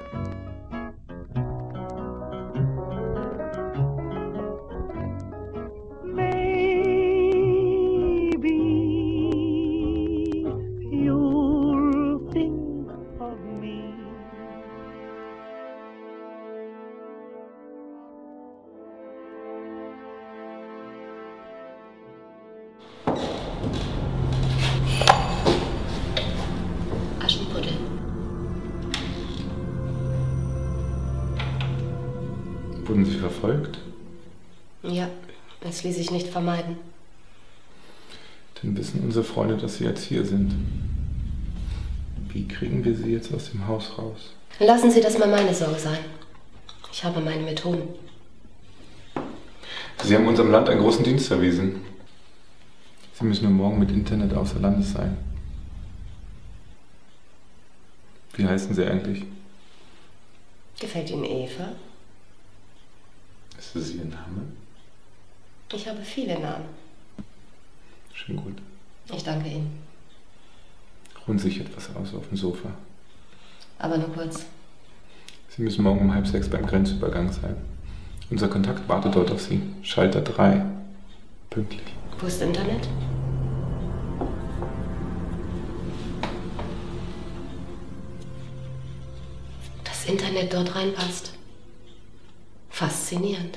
you Wurden Sie verfolgt? Ja, das ließ sich nicht vermeiden. Dann wissen unsere Freunde, dass Sie jetzt hier sind. Wie kriegen wir Sie jetzt aus dem Haus raus? Lassen Sie das mal meine Sorge sein. Ich habe meine Methoden. Sie haben unserem Land einen großen Dienst erwiesen. Sie müssen nur morgen mit Internet außer Landes sein. Wie heißen Sie eigentlich? Gefällt Ihnen Eva? Ist das Ihr Name? Ich habe viele Namen. Schön gut. Ich danke Ihnen. Ruhen Sie sich etwas aus auf dem Sofa. Aber nur kurz. Sie müssen morgen um halb sechs beim Grenzübergang sein. Unser Kontakt wartet dort auf Sie. Schalter 3. Pünktlich. Wo ist Internet? Das Internet dort reinpasst. Faszinierend.